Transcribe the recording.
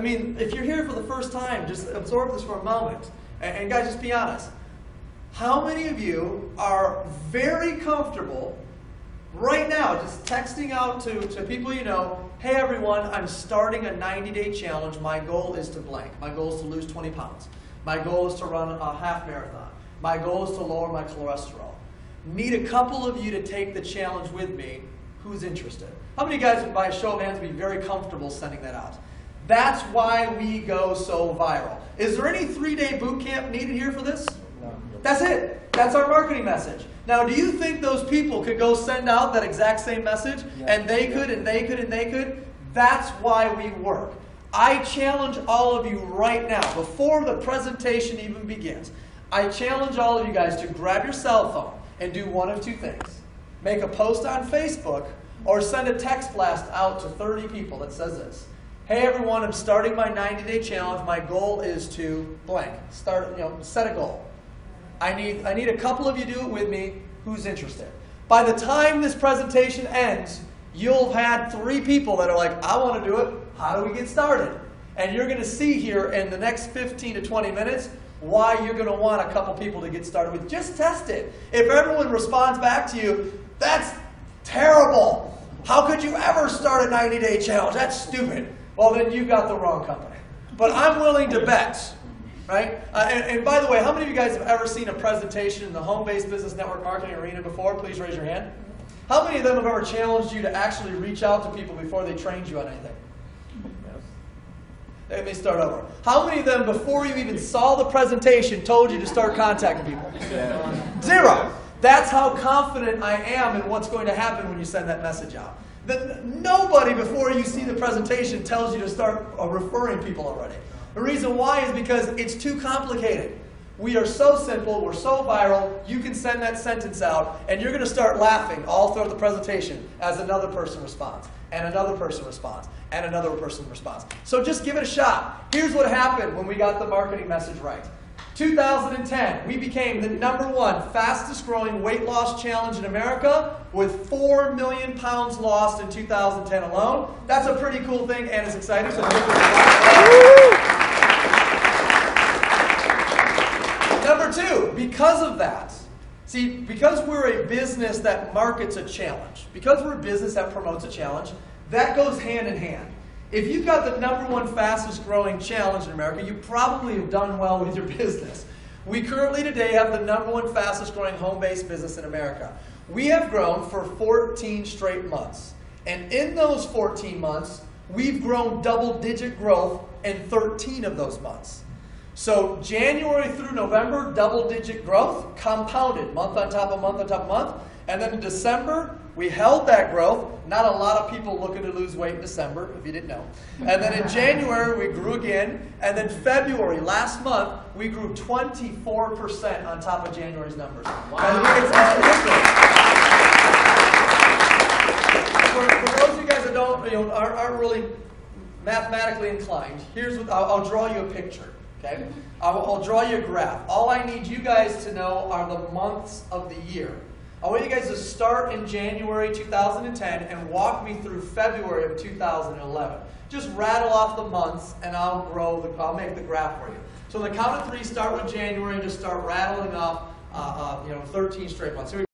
I mean, if you're here for the first time, just absorb this for a moment. And, and guys, just be honest. How many of you are very comfortable right now just texting out to, to people you know, hey everyone, I'm starting a 90 day challenge. My goal is to blank. My goal is to lose 20 pounds. My goal is to run a half marathon. My goal is to lower my cholesterol. Need a couple of you to take the challenge with me. Who's interested? How many guys, by a show of hands, would be very comfortable sending that out? That's why we go so viral. Is there any three-day boot camp needed here for this? No. That's it. That's our marketing message. Now, do you think those people could go send out that exact same message, yeah. and they could, and they could, and they could? That's why we work. I challenge all of you right now, before the presentation even begins, I challenge all of you guys to grab your cell phone and do one of two things. Make a post on Facebook or send a text blast out to 30 people that says this hey everyone, I'm starting my 90 day challenge. My goal is to blank. Start, you know, set a goal. I need, I need a couple of you do it with me. Who's interested? By the time this presentation ends, you'll have had three people that are like, I want to do it. How do we get started? And you're going to see here in the next 15 to 20 minutes why you're going to want a couple people to get started with. Just test it. If everyone responds back to you, that's terrible. How could you ever start a 90 day challenge? That's stupid well, then you got the wrong company. But I'm willing to bet, right? Uh, and, and, by the way, how many of you guys have ever seen a presentation in the home-based business network marketing arena before? Please raise your hand. How many of them have ever challenged you to actually reach out to people before they trained you on anything? Let me start over. How many of them, before you even saw the presentation, told you to start contacting people? Zero. That's how confident I am in what's going to happen when you send that message out. That nobody before you see the presentation tells you to start uh, referring people already. The reason why is because it's too complicated. We are so simple, we're so viral, you can send that sentence out, and you're going to start laughing all throughout the presentation as another person responds, and another person responds, and another person responds. So just give it a shot. Here's what happened when we got the marketing message right. 2010, we became the number one fastest growing weight loss challenge in America with 4 million pounds lost in 2010 alone. That's a pretty cool thing and it's exciting. So Number two, because of that, see, because we're a business that markets a challenge, because we're a business that promotes a challenge, that goes hand in hand. If you've got the number one fastest growing challenge in America, you probably have done well with your business. We currently today have the number one fastest growing home-based business in America. We have grown for 14 straight months. And in those 14 months, we've grown double digit growth in 13 of those months. So January through November, double digit growth, compounded month on top of month on top of month. And then in December, we held that growth. Not a lot of people looking to lose weight in December, if you didn't know. And then in January, we grew again. And then February, last month, we grew 24% on top of January's numbers. Wow. For, for, those of you guys that don't, you know, aren't, aren't really mathematically inclined, here's what I'll, I'll draw you a picture. Okay? I'll, I'll draw you a graph. All I need you guys to know are the months of the year. I want you guys to start in January 2010 and walk me through February of 2011. Just rattle off the months and I'll grow the, I'll make the graph for you. So the count of three, start with January and just start rattling off, uh, uh, you know, 13 straight months. Here